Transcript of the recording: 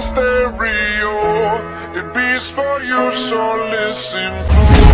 stereo. It beats for you, so listen close.